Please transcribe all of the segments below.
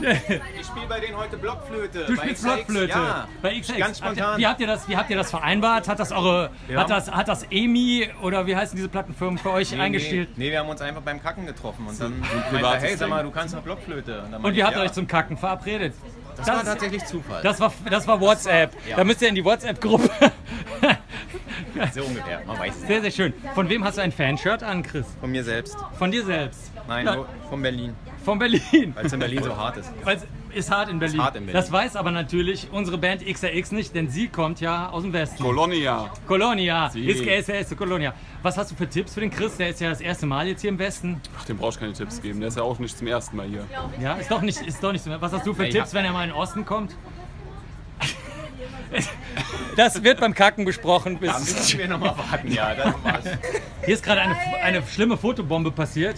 Ich spiele bei denen heute Blockflöte. Du spielst. Blockflöte Ja. bei XX. Ganz spontan. Wie habt ihr das, wie habt ihr das vereinbart? Hat das eure, Ja. hat das, hat das EMI oder wie heißen diese Plattenfirmen für euch Nee, eingestellt? Nee, nee, wir haben uns einfach beim Kacken getroffen und dann meinte hey, sag mal, du kannst noch Blockflöte. Und, Und ich, habt ihr ja. euch zum Kacken verabredet? Das war tatsächlich Zufall. das war, das war WhatsApp. Da müsst ihr in die WhatsApp-Gruppe. so ungefähr, man weiß es. Sehr, sehr schön. Von wem hast du ein Fanshirt an, Chris? Von mir selbst. Von dir selbst? Nein, nur von Berlin. Von Berlin. Weil es in Berlin so hart ist. Weil es ist hart in Berlin. hart in Berlin. Das weiß aber natürlich unsere Band XRX nicht, denn sie kommt ja aus dem Westen. Colonia. Colonia. GSS, Colonia. Was hast du für Tipps für den Chris? Der ist ja das erste Mal jetzt hier im Westen. Ach, dem brauchst du keine Tipps geben. Der ist ja auch nicht zum ersten Mal hier. Ja, ist doch nicht, ist doch nicht so. Was hast du für Ja, Tipps, wenn er mal in den Osten kommt? Das wird beim Kacken besprochen. Da Bis müssen wir nochmal warten, ja. Das war's. Hier ist gerade eine, eine schlimme Fotobombe passiert.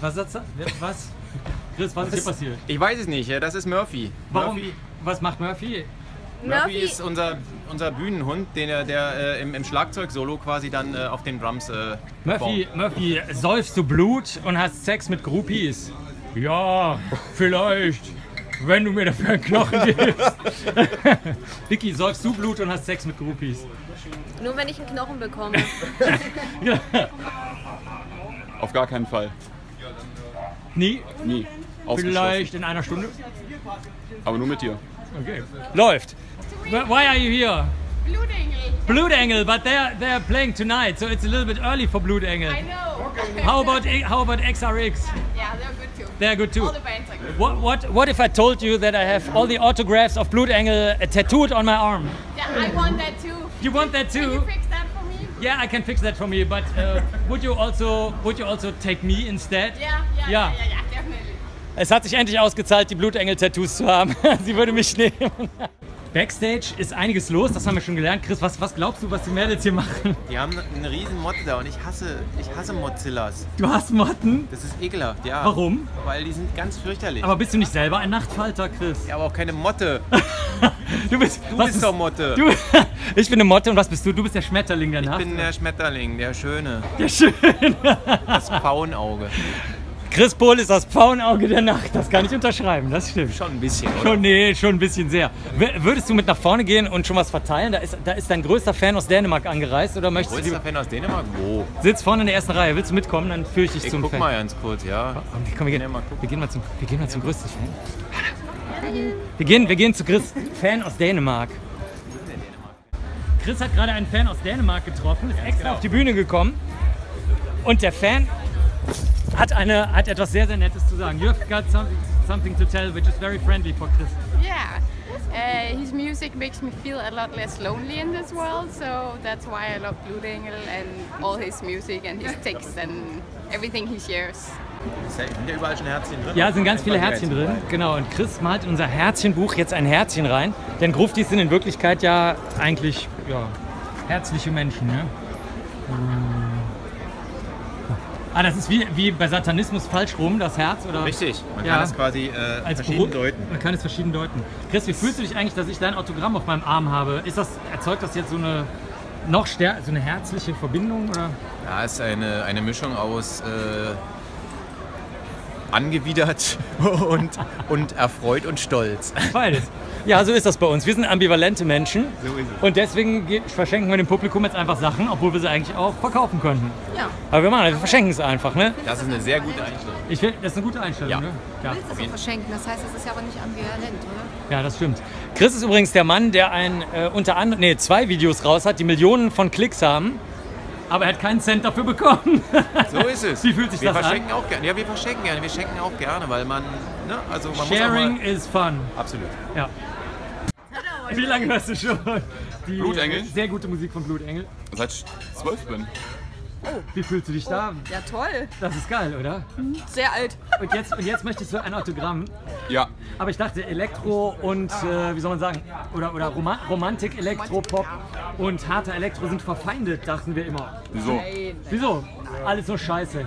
Was, was? Chris, was ist hier passiert? Ich weiß es nicht, das ist Murphy. Warum? Murphy, Was macht Murphy? Murphy ist unser, unser Bühnenhund, den er, der äh, im, im Schlagzeug-Solo quasi dann äh, auf den Drums äh, Murphy, performt. Murphy, säufst du Blut und hast Sex mit Groupies? Ja, vielleicht. Wenn du mir dafür einen Knochen gibst. Vicky, säufst du Blut und hast Sex mit Groupies? Nur wenn ich einen Knochen bekomme. Ja. Auf gar keinen Fall. Nie? Nie. Vielleicht in einer Stunde? Aber nur mit dir. Okay. Läuft. Why are you here? Blue Dingle. Blood Angle, but they're they're playing tonight, so it's a little bit early for Blood Angle. I know. How about how about XRX? Yeah, they're good too. They're good too. All the bands are good. What what what if I told you that I have all the autographs of Blood Angle uh, tattooed on my arm? Yeah, I want that too. You want that Can you too? fix that for me? Yeah, I can fix that for me, but uh, would you also would you also take me instead? Yeah, yeah, Yeah. yeah, yeah, yeah. Es hat sich endlich ausgezahlt, die Blutengel-Tattoos zu haben. Sie würde mich nehmen. Backstage ist einiges los, das haben wir schon gelernt. Chris, was, was glaubst du, was die Mädels hier machen? Die haben eine riesen Motte da und ich hasse, ich hasse Mozillas. Du hast Motten? Das ist ekelhaft, ja. Warum? Weil die sind ganz fürchterlich. Aber bist du nicht selber ein Nachtfalter, Chris? ja, aber auch keine Motte. Du bist, Du was bist doch Motte. Du, ich bin eine Motte und was bist du? Du bist der Schmetterling der Ich Nacht. bin der Schmetterling, der Schöne. der schön. Das Pfauenauge. Chris Pohl ist das Pfauenauge der Nacht. Das kann ich unterschreiben, das stimmt. Schon ein bisschen, oder? Schon, nee, schon ein bisschen sehr. W würdest du mit nach vorne gehen und schon was verteilen? Da ist, da ist dein größter Fan aus Dänemark angereist oder möchtest du Größter lieber... Fan aus Dänemark? Wo? Sitz vorne in der ersten Reihe. Willst du mitkommen? Dann führe ich dich Ich zum guck Fan. mal ganz kurz, ja. Komm, wir Ja, gehen, wir gehen mal zum, wir gehen mal zum größten Fan. Wir gehen, wir gehen zu Chris, Fan aus Dänemark. Chris hat gerade einen Fan aus Dänemark getroffen, ist extra genau. auf die Bühne gekommen und der Fan hat, eine, hat etwas sehr, sehr Nettes zu sagen. You've got something, something to tell which is very friendly for Chris. Yeah. Uh, his music makes me feel a lot less lonely in this world, so that's why I love Blue Dingle and all his music and his texts and everything he shares. Sind ja überall schon Herzchen drin? Ja, sind ganz viele Herzchen drin. Genau, und Chris malt in unser Herzchenbuch jetzt ein Herzchen rein. Denn Gruftis sind in Wirklichkeit ja eigentlich ja, herzliche Menschen. Ne? Ah, das ist wie, wie bei Satanismus falsch rum, das Herz? Oder? Richtig, man Ja. kann es quasi äh, Als verschieden Beru- deuten. Man kann es verschieden deuten. Chris, wie fühlst du dich eigentlich, dass ich dein Autogramm auf meinem Arm habe? Ist das, erzeugt das jetzt so eine noch stärker, so eine herzliche Verbindung? Oder? Ja, es ist eine, eine Mischung aus äh, angewidert und, und erfreut und stolz. Beides. Ja, so ist das bei uns. Wir sind ambivalente Menschen. So ist es. Und deswegen ge- verschenken wir dem Publikum jetzt einfach Sachen, obwohl wir sie eigentlich auch verkaufen könnten. Ja. Aber wir machen, wir verschenken es einfach, ne? Das ist eine sehr gute Einstellung. Ich will, das ist eine gute Einstellung, Ja. ne? Ja. Du willst es so verschenken, das heißt, es ist ja aber nicht ambivalent, oder? ja, das stimmt. Chris ist übrigens der Mann, der ein, äh, unter anderem, nee, zwei Videos raus hat, die Millionen von Klicks haben. Aber er hat keinen Cent dafür bekommen. So ist es. Wie fühlt sich wir das an? verschenken auch gerne. Ja, wir verschenken gerne. Wir schenken auch gerne, weil man, ne, also man Sharing muss auch is fun. absolut. Ja. Wie lange hörst du schon? Die Blutengel? Sehr gute Musik von Blutengel. Seit ich zwölf bin. Wie fühlst du dich da? Ja, toll. Das ist geil, oder? Sehr alt. Und jetzt, und jetzt möchtest du ein Autogramm. Ja. Aber ich dachte, Elektro und, äh, wie soll man sagen, oder, oder Roma Romantik, Elektro-Pop und harter Elektro sind verfeindet, dachten wir immer. Wieso? Wieso? Alles so scheiße.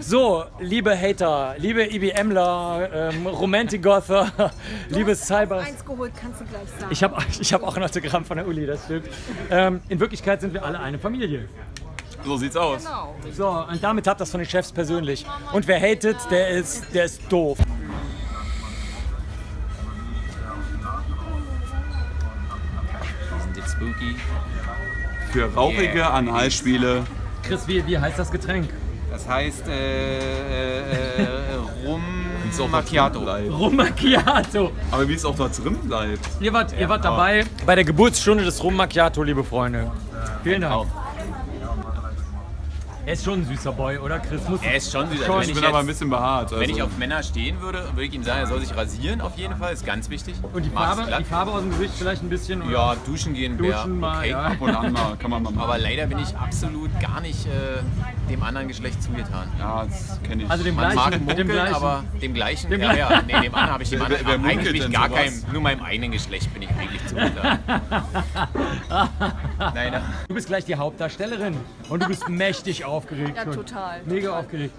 So, liebe Hater, liebe IBMler, ähm, Romantic-Gother, liebe Cyber... Eins geholt, kannst du gleich sagen. Ich habe ich hab auch ein Autogramm von der Uli, das stimmt. Ähm, in Wirklichkeit sind wir alle eine Familie. So sieht's aus. Genau. So, und damit habt ihr das von den Chefs persönlich. Und wer hatet, der ist, der ist doof. Die sind jetzt spooky. Für rauchige yeah. Analspiele. Chris, wie, wie heißt das Getränk? Das heißt äh, äh, äh Rum Macchiato. Rum Macchiato. Aber wie es auch da drin bleibt. Ihr wart, ja, ihr wart dabei bei der Geburtsstunde des Rum Macchiato, liebe Freunde. Vielen Dank. Auch. Er ist schon ein süßer Boy, oder Chris? Muss Er ist schon süß. Schon. Also Ich bin ich aber ein jetzt, bisschen behaart. Also. wenn ich auf Männer stehen würde, würde ich ihm sagen, er soll sich rasieren auf jeden Fall. Ist ganz wichtig. Und die Farbe, die Farbe aus dem Gesicht vielleicht ein bisschen? Oder? Ja, duschen gehen wäre Duschen mal, okay. ja. Ab und an mal, kann man mal machen. Aber leider bin ich absolut gar nicht äh, dem anderen Geschlecht zugetan. ja, das kenne ich. Also dem Man gleichen, mag munkeln, dem gleichen. aber dem gleichen, Dem ja, gleichen. ja, nee, dem anderen habe ich dem Wer- anderen, wer eigentlich munkelt bin ich denn gar keinem, nur meinem eigenen Geschlecht bin ich eigentlich zugetan. Nein, nein. Du bist gleich die Hauptdarstellerin und du bist mächtig aufgeregt. Ja, total. Mega Total. aufgeregt.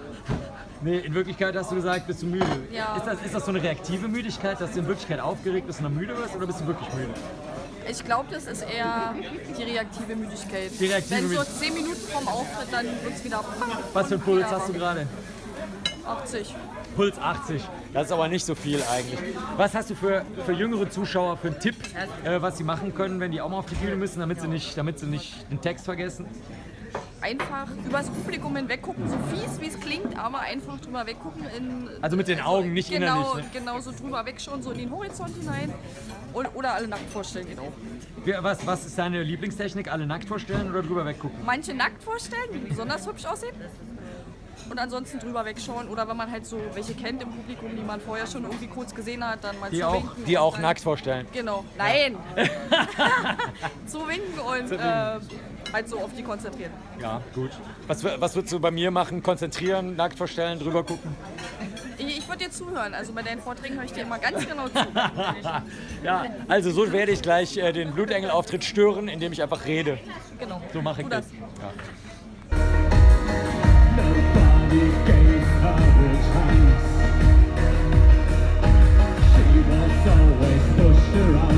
Nee, in Wirklichkeit hast du gesagt, bist du müde. Ja. Ist, das, ist das so eine reaktive Müdigkeit, dass du in Wirklichkeit aufgeregt bist und dann müde wirst oder bist du wirklich müde? Ich glaube, das ist eher die reaktive Müdigkeit. Die reaktive Wenn so Müdigkeit. 10 Minuten vom Auftritt, dann wird es wieder Was für einen Puls Ja. hast du gerade? 80. Puls 80. Das ist aber nicht so viel eigentlich. Was hast du für, für jüngere Zuschauer für einen Tipp, äh, was sie machen können, wenn die auch mal auf die Bühne müssen, damit sie nicht, damit sie nicht den Text vergessen? Einfach übers Publikum hinweg gucken, so fies wie es klingt, aber einfach drüber weggucken. In, Also mit den Augen, nicht genau, innerlich, ne? Genau, so drüber wegschauen, so in den Horizont hinein. Und, oder alle nackt vorstellen, genau. Wie- Was, was ist deine Lieblingstechnik? Alle nackt vorstellen oder drüber weggucken? Manche nackt vorstellen, die besonders hübsch aussehen. Und ansonsten drüber wegschauen. Oder wenn man halt so welche kennt im Publikum, die man vorher schon irgendwie kurz gesehen hat, dann mal Die zu auch, winken. die auch dann- nackt vorstellen. Genau. Nein! zu winken und äh, halt so auf die konzentrieren. Ja, gut. Was, was würdest du bei mir machen? Konzentrieren, nackt vorstellen, drüber gucken? Ich, würde dir zuhören. Also bei deinen Vorträgen höre ich dir immer ganz genau zu. Ja, also so werde ich gleich äh, den Blutengel-Auftritt stören, indem ich einfach rede. Genau. So mache ich das. Nobody She was always pushed her.